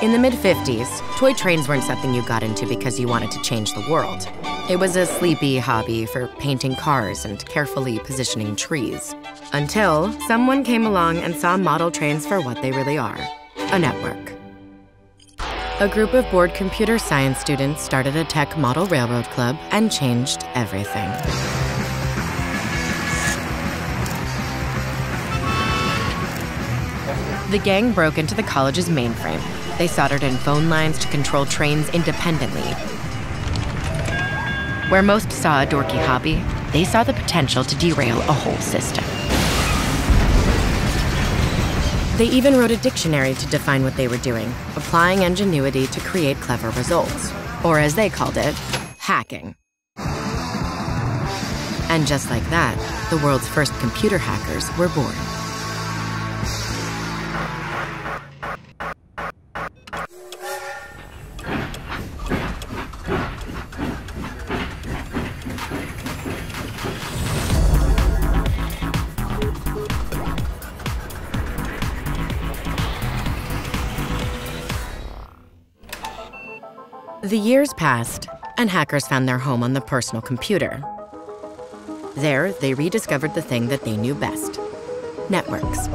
In the mid 50s, toy trains weren't something you got into because you wanted to change the world. It was a sleepy hobby for painting cars and carefully positioning trees. Until someone came along and saw model trains for what they really are a network. A group of bored computer science students started a tech model railroad club and changed everything. The gang broke into the college's mainframe. They soldered in phone lines to control trains independently. Where most saw a dorky hobby, they saw the potential to derail a whole system. They even wrote a dictionary to define what they were doing, applying ingenuity to create clever results. Or as they called it, hacking. And just like that, the world's first computer hackers were born. The years passed, and hackers found their home on the personal computer. There, they rediscovered the thing that they knew best networks.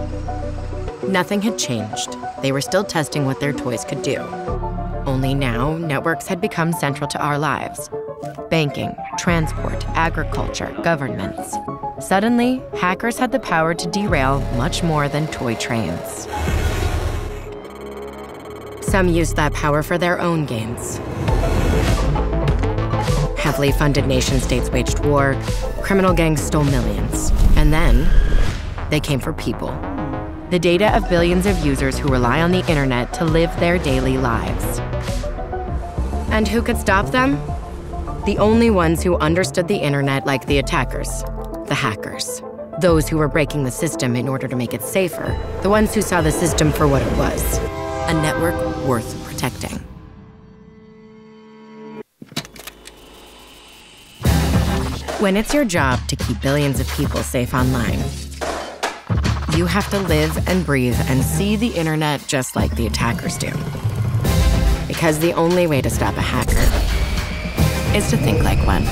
Nothing had changed. They were still testing what their toys could do. Only now, networks had become central to our lives banking, transport, agriculture, governments. Suddenly, hackers had the power to derail much more than toy trains. Some used that power for their own gains. Funded nation states waged war, criminal gangs stole millions. And then, they came for people. The data of billions of users who rely on the internet to live their daily lives. And who could stop them? The only ones who understood the internet like the attackers, the hackers. Those who were breaking the system in order to make it safer, the ones who saw the system for what it was a network worth protecting. When it's your job to keep billions of people safe online, you have to live and breathe and see the internet just like the attackers do. Because the only way to stop a hacker is to think like one.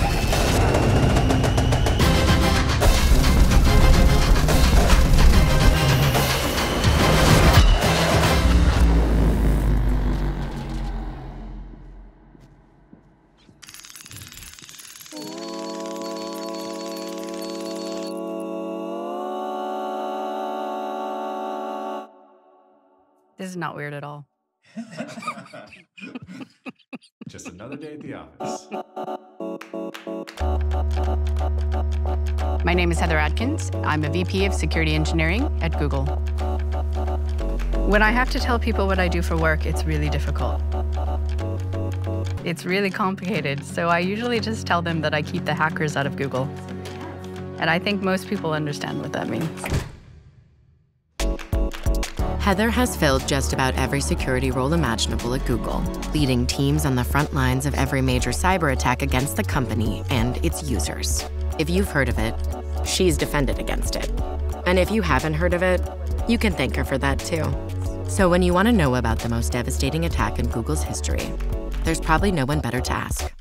This is not weird at all. Just another day at the office. My name is Heather Adkins. I'm a VP of Security Engineering at Google. When I have to tell people what I do for work, it's really difficult. It's really complicated, so I usually just tell them that I keep the hackers out of Google. And I think most people understand what that means. Heather has filled just about every security role imaginable at Google, leading teams on the front lines of every major cyber attack against the company and its users. If you've heard of it, she's defended against it. And if you haven't heard of it, you can thank her for that too. So when you want to know about the most devastating attack in Google's history, there's probably no one better to ask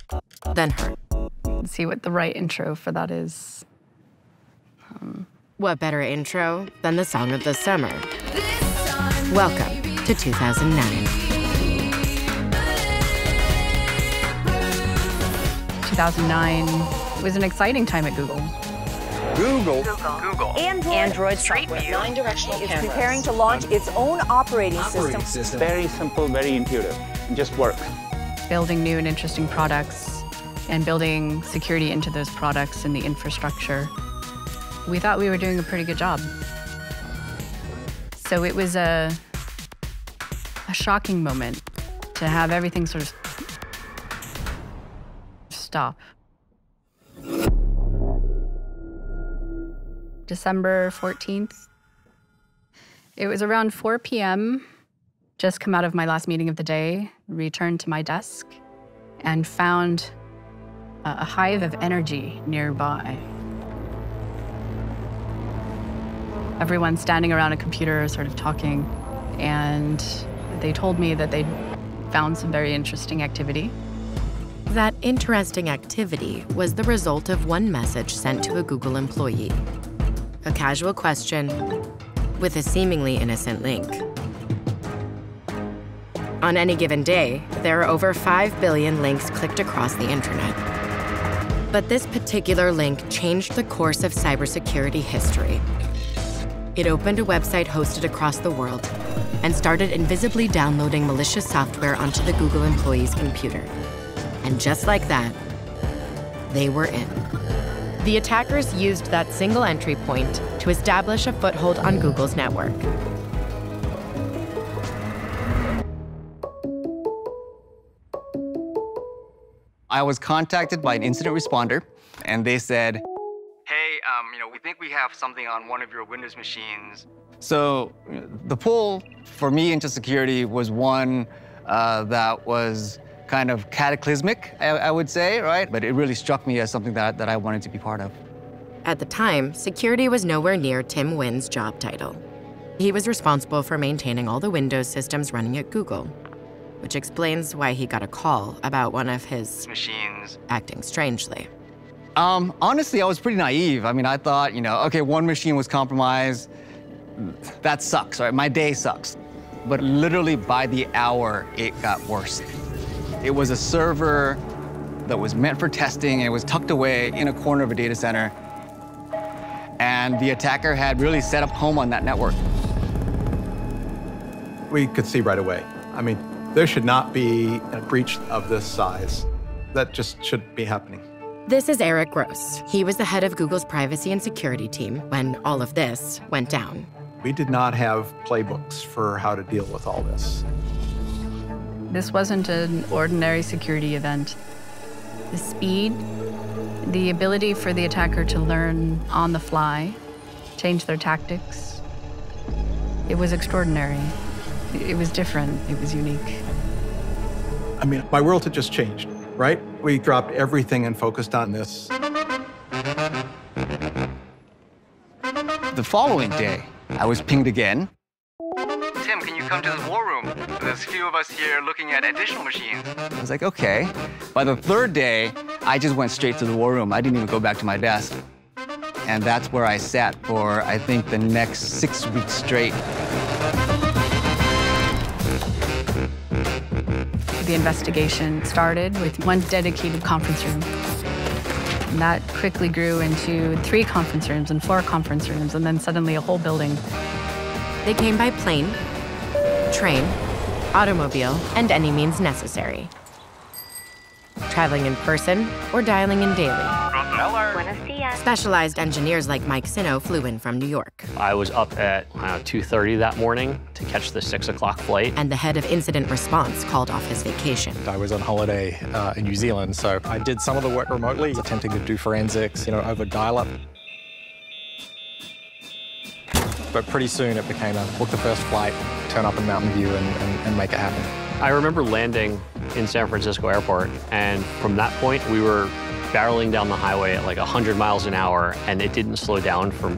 than her. Let's see what the right intro for that is. Um, what better intro than the song of the summer? Welcome to 2009. 2009 was an exciting time at Google. Google, Google, Android, Android software. Nine directional is cameras. preparing to launch its own operating, system. very simple, very intuitive. and Just work. building new and interesting products and building security into those products and the infrastructure. We thought we were doing a pretty good job. So it was a, a shocking moment to have everything sort of stop. December 14th. It was around 4 p.m just come out of my last meeting of the day, returned to my desk, and found a a hive of energy nearby. Everyone standing around a computer, sort of talking, and They told me that they found some very interesting activity. That interesting activity was the result of one message sent to a Google employee. A casual question with a seemingly innocent link. On any given day, there are over 5 billion links clicked across the internet. But this particular link changed the course of cybersecurity history. It opened a website hosted across the world and started invisibly downloading malicious software onto the Google employee's computer. And just like that, they were in. The attackers used that single entry point to establish a foothold on Google's network. I was contacted by an incident responder, and they said, think we have something on one of your Windows machines." So the pull for me into security was one uh, that was kind of cataclysmic, I, I, would say, right? But it really struck me as something that, that I wanted to be part of. At the time, security was nowhere near Tim Nguyen's job title. He was responsible for maintaining all the Windows systems running at Google, which explains why he got a call about one of his machines acting strangely. Um, honestly, I was pretty naive. I mean, I thought, you know, okay, one machine was compromised. That sucks, right? My day sucks. But literally by the hour, it got worse. It was a server that was meant for testing. It was tucked away in a corner of a data center. And the attacker had really set up home on that network. We could see right away. I mean, there should not be a breach of this size. That just shouldn't be happening. This is Eric Grosse. He was the head of Google's privacy and security team when all of this went down. We did not have playbooks for how to deal with all this. This wasn't an ordinary security event. The speed, the ability for the attacker to learn on the fly, change their tactics, it was extraordinary. It was different, it was unique. I mean, my world had just changed, right? We dropped everything and focused on this. The following day, I was pinged again Tim, can you come to the war room? There's a few of us here looking at additional machines. I was like, okay. By the third day, I just went straight to the war room. I didn't even go back to my desk. And that's where I sat for, I think, the next six weeks straight. The investigation started with one dedicated conference room. And that quickly grew into three conference rooms and four conference rooms, and then suddenly a whole building. They came by plane, train, automobile, and any means necessary. Traveling in person or dialing in daily. Specialized engineers like Mike Sino flew in from New York. I was up at 2.30 that morning to catch the 6 o'clock flight. And the head of incident response called off his vacation. I was on holiday uh, in New Zealand, so I did some of the work remotely, attempting to do forensics, you know, over dial-up. But pretty soon it became a book the first flight, turn up in Mountain View and, and, and make it happen. I remember landing in San Francisco airport, and from that point, we were barreling down the highway at like 100 miles an hour, and it didn't slow down for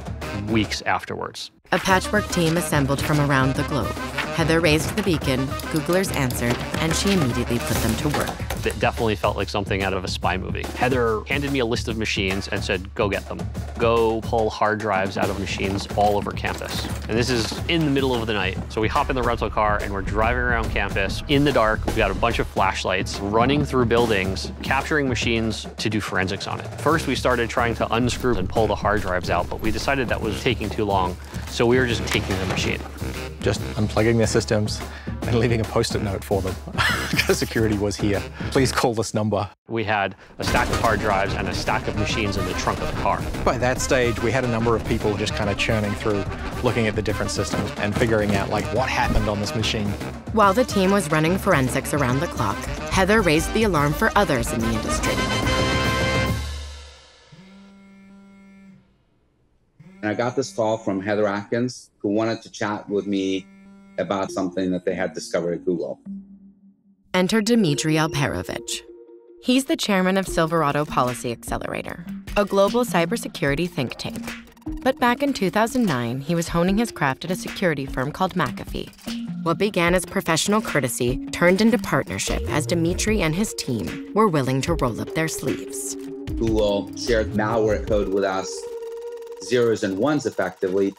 weeks afterwards. A patchwork team assembled from around the globe. Heather raised the beacon, Googlers answered, and she immediately put them to work. It definitely felt like something out of a spy movie. Heather handed me a list of machines and said, go get them. Go pull hard drives out of machines all over campus. And this is in the middle of the night. So we hop in the rental car and we're driving around campus in the dark. We've got a bunch of flashlights running through buildings, capturing machines to do forensics on it. First, we started trying to unscrew and pull the hard drives out, but we decided that was taking too long. So we were just taking the machine. Just unplugging their systems and leaving a post-it note for them because security was here. Please call this number. We had a stack of hard drives and a stack of machines in the trunk of the car. By that stage, we had a number of people just kind of churning through, looking at the different systems and figuring out like what happened on this machine. While the team was running forensics around the clock, Heather raised the alarm for others in the industry. And I got this call from Heather Adkins, who wanted to chat with me about something that they had discovered at Google. Enter Dmitry Alperovitch. He's the chairman of Silverado Policy Accelerator, a global cybersecurity think tank. But back in 2009, he was honing his craft at a security firm called McAfee. What began as professional courtesy turned into partnership as Dmitry and his team were willing to roll up their sleeves. Google shared malware code with us, zeros and ones effectively.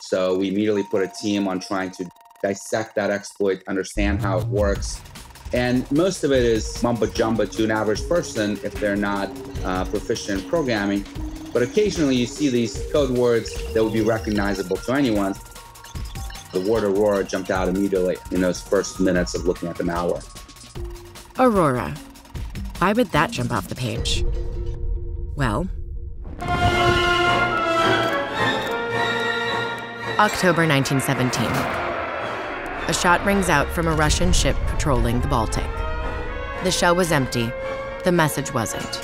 So we immediately put a team on trying to dissect that exploit, understand how it works. And most of it is mumbo jumbo to an average person if they're not uh, proficient in programming. But occasionally you see these code words that would be recognizable to anyone. The word Aurora jumped out immediately in those first minutes of looking at the malware. Aurora. Why would that jump off the page? Well, October 1917. A shot rings out from a Russian ship patrolling the Baltic. The shell was empty, the message wasn't.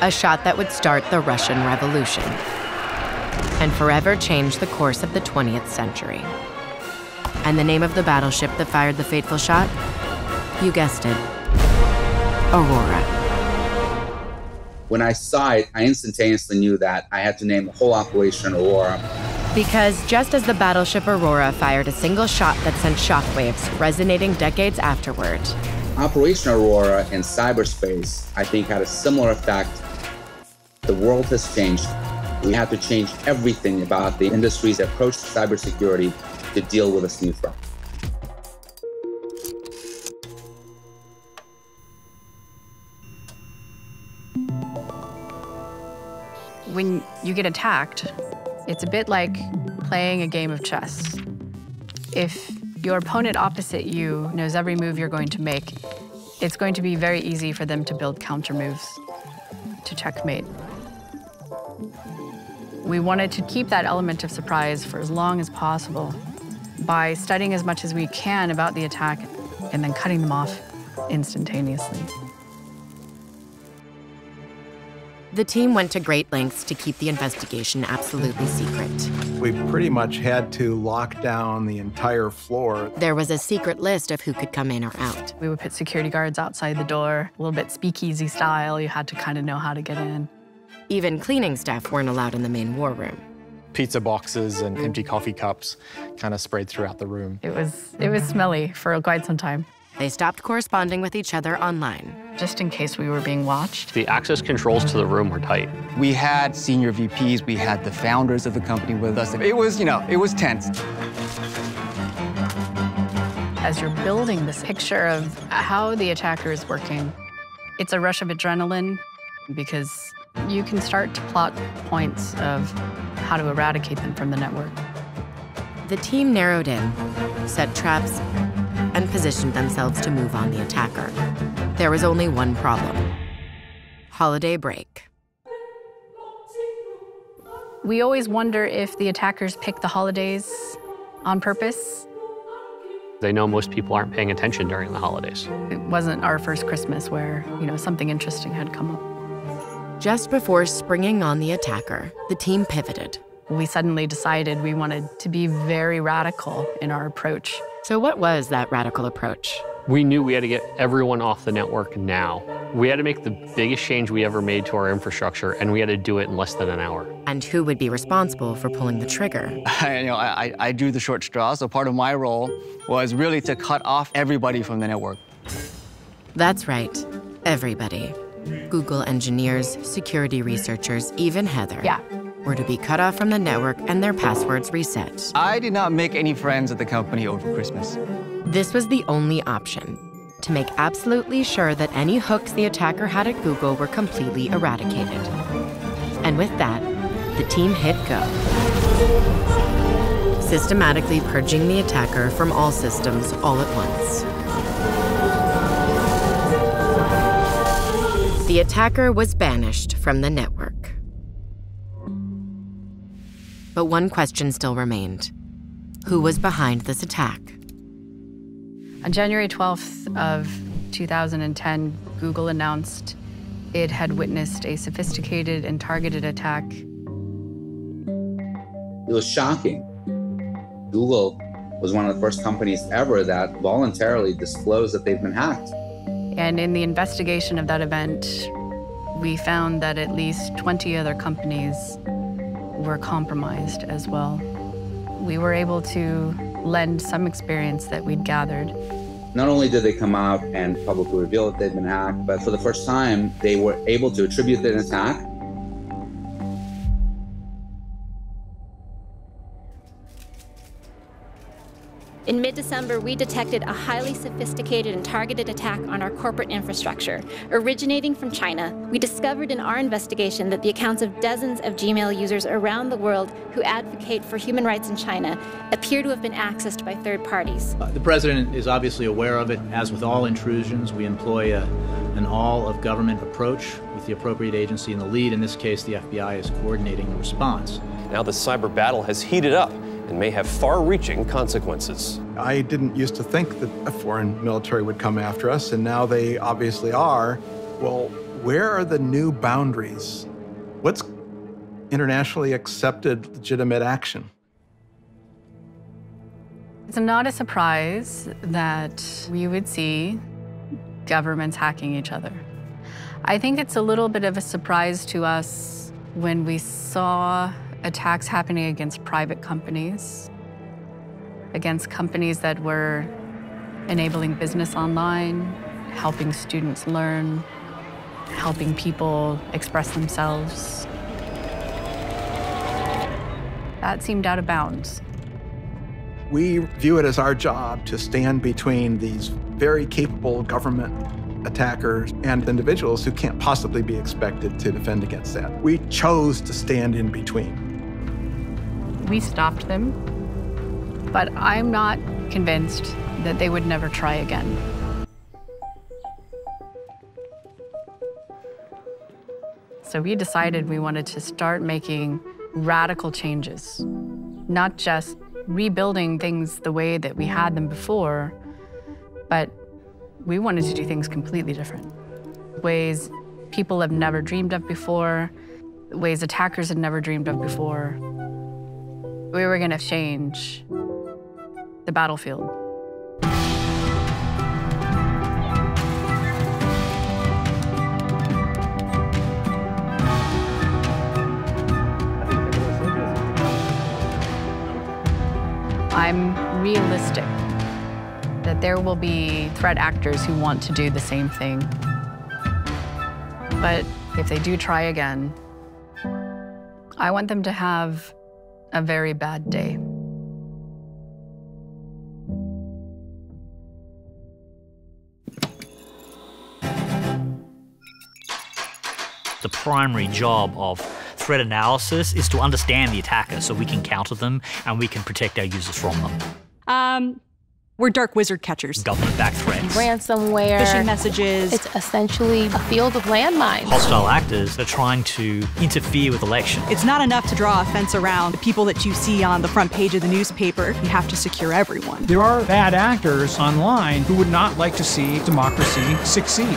A shot that would start the Russian Revolution and forever change the course of the 20th century. And the name of the battleship that fired the fateful shot? You guessed it Aurora. When I saw it, I instantaneously knew that I had to name the whole operation Aurora. Because just as the battleship Aurora fired a single shot that sent shockwaves resonating decades afterward, Operation Aurora in cyberspace, I think, had a similar effect. The world has changed. We had to change everything about the industry's approach to cybersecurity to deal with this new threat. When you get attacked, it's a bit like playing a game of chess. If your opponent opposite you knows every move you're going to make, it's going to be very easy for them to build counter moves to checkmate. We wanted to keep that element of surprise for as long as possible by studying as much as we can about the attack and then cutting them off instantaneously. The team went to great lengths to keep the investigation absolutely secret. We pretty much had to lock down the entire floor. There was a secret list of who could come in or out. We would put security guards outside the door, a little bit speakeasy style. You had to kind of know how to get in. Even cleaning staff weren't allowed in the main war room. Pizza boxes and empty coffee cups kind of sprayed throughout the room. It was it was smelly for quite some time. They stopped corresponding with each other online. Just in case we were being watched. The access controls to the room were tight. We had senior VPs, we had the founders of the company with us. It was, you know, it was tense. As you're building this picture of how the attacker is working, it's a rush of adrenaline because you can start to plot points of how to eradicate them from the network. The team narrowed in, set traps, and positioned themselves to move on the attacker. There was only one problem holiday break. We always wonder if the attackers pick the holidays on purpose. They know most people aren't paying attention during the holidays. It wasn't our first Christmas where, you know, something interesting had come up. Just before springing on the attacker, the team pivoted. We suddenly decided we wanted to be very radical in our approach. So, what was that radical approach? We knew we had to get everyone off the network now. We had to make the biggest change we ever made to our infrastructure, and we had to do it in less than an hour. And who would be responsible for pulling the trigger? I, you know, I, I drew the short straw, so part of my role was really to cut off everybody from the network. That's right, everybody. Google engineers, security researchers, even Heather. Yeah. Were to be cut off from the network and their passwords reset. I did not make any friends at the company over Christmas. This was the only option to make absolutely sure that any hooks the attacker had at Google were completely eradicated. And with that, the team hit go. Systematically purging the attacker from all systems all at once. The attacker was banished from the network. But one question still remained. Who was behind this attack? On January 12th of 2010, Google announced it had witnessed a sophisticated and targeted attack. It was shocking. Google was one of the first companies ever that voluntarily disclosed that they've been hacked. And in the investigation of that event, we found that at least 20 other companies were compromised as well. we were able to lend some experience that we'd gathered. Not only did they come out and publicly reveal that they'd been hacked, but for the first time, they were able to attribute an attack December, we detected a highly sophisticated and targeted attack on our corporate infrastructure. Originating from China, we discovered in our investigation that the accounts of dozens of Gmail users around the world who advocate for human rights in China appear to have been accessed by third parties. Uh, the President is obviously aware of it. As with all intrusions, we employ a, an all of government approach with the appropriate agency in the lead. In this case, the FBI is coordinating the response. Now the cyber battle has heated up and may have far reaching consequences. I didn't used to think that a foreign military would come after us, and now they obviously are. Well, where are the new boundaries? What's internationally accepted legitimate action? It's not a surprise that we would see governments hacking each other. I think it's a little bit of a surprise to us when we saw attacks happening against private companies, against companies that were enabling business online, helping students learn, helping people express themselves. That seemed out of bounds. We view it as our job to stand between these very capable government attackers and individuals who can't possibly be expected to defend against that. We chose to stand in between. We stopped them, but I'm not convinced that they would never try again. So we decided we wanted to start making radical changes, not just rebuilding things the way that we had them before, but we wanted to do things completely different. Ways people have never dreamed of before, ways attackers had never dreamed of before. We were gonna change the battlefield. I'm realistic that there will be threat actors who want to do the same thing. But if they do try again, I want them to have a very bad day. The primary job of threat analysis is to understand the attacker so we can counter them and we can protect our users from them. Um, we're dark wizard catchers. Government-backed threats. Ransomware. Phishing messages. It's essentially a field of landmines. Hostile actors are trying to interfere with elections. It's not enough to draw a fence around the people that you see on the front page of the newspaper. You have to secure everyone. There are bad actors online who would not like to see democracy succeed.